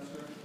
Madam Chair.